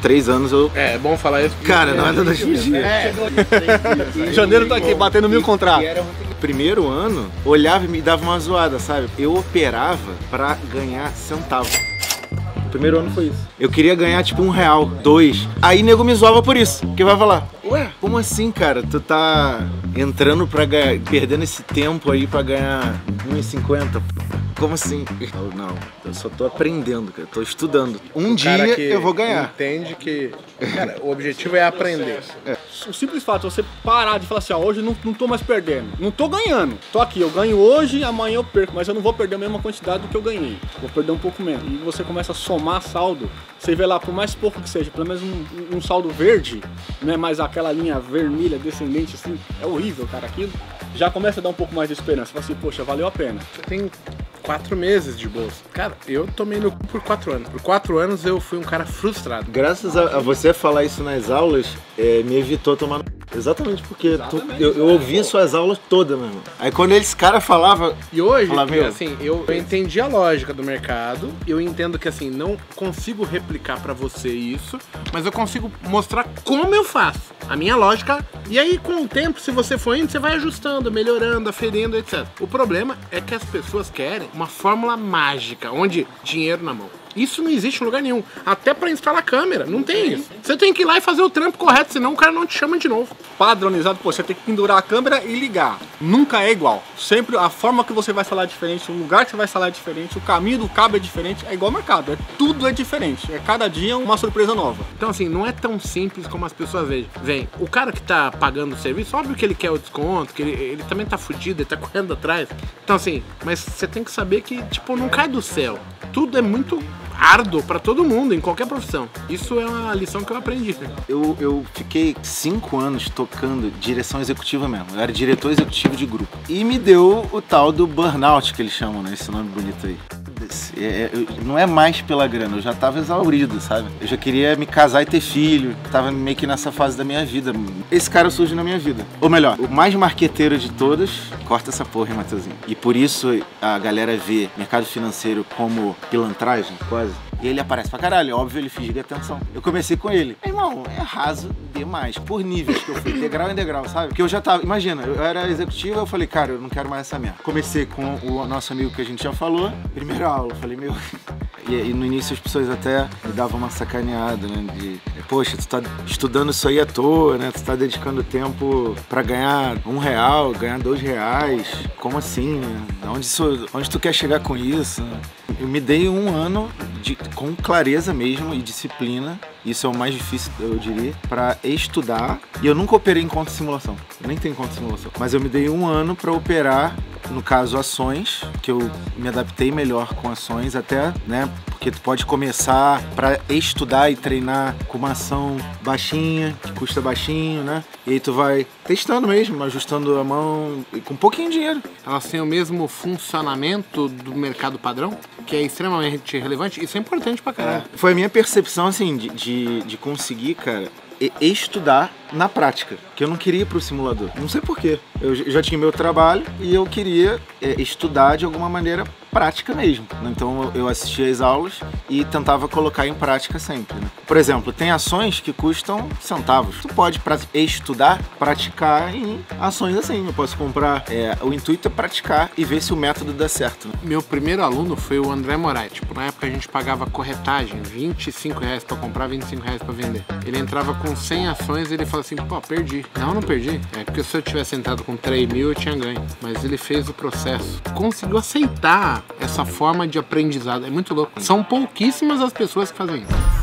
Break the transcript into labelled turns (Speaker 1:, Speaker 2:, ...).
Speaker 1: três anos eu.
Speaker 2: É, é bom falar isso.
Speaker 1: Cara, não é da noite pro dia.
Speaker 2: É. Janeiro tá aqui, batendo mil contratos.
Speaker 1: Primeiro ano, olhava e me dava uma zoada, sabe? Eu operava pra ganhar centavo. O primeiro ano foi isso. Eu queria ganhar tipo um real, dois. Aí nego me zoava por isso. Porque vai falar, ué, como assim, cara? Tu tá entrando pra ganhar, perdendo esse tempo aí pra ganhar 1,50? Como assim? Eu, não, eu só tô aprendendo, cara. Tô estudando. Um dia eu vou ganhar.
Speaker 2: Entende que. Cara, o objetivo é aprender.
Speaker 3: O simples fato de você parar de falar assim, ó, hoje eu não, não tô mais perdendo. Não tô ganhando. Tô aqui, eu ganho hoje, amanhã eu perco, mas eu não vou perder a mesma quantidade do que eu ganhei. Vou perder um pouco menos. E você começa a somar saldo, você vê lá, por mais pouco que seja, pelo menos um, um saldo verde, não é mais aquela linha vermelha, descendente assim, é horrível, cara, aquilo. Já começa a dar um pouco mais de esperança. Você fala assim, poxa, valeu a pena.
Speaker 2: Você tem quatro meses de bolsa. Cara, eu tomei no cu por quatro anos. Por quatro anos eu fui um cara frustrado.
Speaker 1: Graças a, a você falar isso nas aulas, é, me evitou tomar no... Exatamente porque tu- eu, eu ouvi suas aulas todas, meu irmão. Aí quando eles cara falava,
Speaker 2: E hoje,
Speaker 1: Fala, meu.
Speaker 2: assim, eu, eu entendi a lógica do mercado, eu entendo que assim, não consigo replicar pra você isso, mas eu consigo mostrar como eu faço. A minha lógica, e aí com o tempo, se você for indo, você vai ajustando, melhorando, aferindo, etc. O problema é que as pessoas querem uma fórmula mágica, onde dinheiro na mão. Isso não existe em lugar nenhum. Até pra instalar câmera, não tem isso. Você tem que ir lá e fazer o trampo correto, senão o cara não te chama de novo.
Speaker 3: Padronizado, pô, você tem que pendurar a câmera e ligar. Nunca é igual. Sempre a forma que você vai instalar é diferente, o lugar que você vai instalar é diferente, o caminho do cabo é diferente. É igual mercado, é, tudo é diferente. É cada dia uma surpresa nova.
Speaker 2: Então, assim, não é tão simples como as pessoas veem. Vem, o cara que tá pagando o serviço, óbvio que ele quer o desconto, que ele, ele também tá fudido, ele tá correndo atrás. Então, assim, mas você tem que saber que, tipo, não cai do céu. Tudo é muito árduo pra todo mundo, em qualquer profissão. Isso é uma lição que eu aprendi.
Speaker 1: eu, eu fiquei cinco anos tocando direção executiva mesmo. Eu era diretor executivo de grupo. E me deu o tal do burnout que eles chamam, né? Esse nome bonito aí. É, é, eu- não é mais pela grana, eu já tava exaurido, sabe? Eu já queria me casar e ter filho, tava meio que nessa fase da minha vida. Esse cara surge na minha vida. Ou melhor, o mais marqueteiro de todas, corta essa porra, hein, Matheusinho? E por isso a galera vê mercado financeiro como pilantragem, quase. E ele aparece pra caralho, óbvio, ele finge de atenção. Eu comecei com ele. Irmão, é raso demais, por níveis que eu fui, degrau em degrau, sabe? Porque eu já tava, imagina, eu era executivo, eu falei, cara, eu não quero mais essa merda. Comecei com o nosso amigo que a gente já falou, primeira aula, falei, meu. E, e no início as pessoas até me davam uma sacaneada, né? De, poxa, tu tá estudando isso aí à toa, né? Tu tá dedicando tempo pra ganhar um real, ganhar dois reais. Como assim, né? Onde, isso, onde tu quer chegar com isso? né? Eu me dei um ano de, com clareza mesmo e disciplina. Isso é o mais difícil, eu diria, pra estudar. E eu nunca operei em conta simulação. Eu nem tenho conta simulação. Mas eu me dei um ano pra operar, no caso, ações, que eu me adaptei melhor com ações, até, né? Porque tu pode começar pra estudar e treinar com uma ação baixinha, que custa baixinho, né? E aí tu vai testando mesmo, ajustando a mão e com pouquinho dinheiro.
Speaker 2: Elas têm o mesmo funcionamento do mercado padrão, que é extremamente relevante. Isso é importante pra caralho.
Speaker 1: Foi a minha percepção, assim, de, de, de conseguir, cara, estudar na prática. Que eu não queria ir pro simulador. Não sei porquê. Eu já tinha meu trabalho e eu queria é, estudar de alguma maneira prática mesmo. Então eu- assistia as aulas e tentava colocar em prática sempre. né? Por exemplo, tem ações que custam centavos. Tu pode pra estudar, praticar em ações assim. Eu posso comprar. é, o intuito é praticar e ver se o método dá certo. né?
Speaker 2: Meu primeiro aluno foi o André Moraes. Tipo, na época a gente pagava corretagem, 25 reais pra comprar, 25 reais pra vender. Ele entrava com 100 ações e ele falava assim, pô, perdi. Não, não perdi. É porque se eu tivesse entrado com 3 mil, eu tinha ganho. Mas ele fez o processo. Conseguiu aceitar essa forma de aprendizado. É muito louco. São pouquíssimas as pessoas que fazem isso.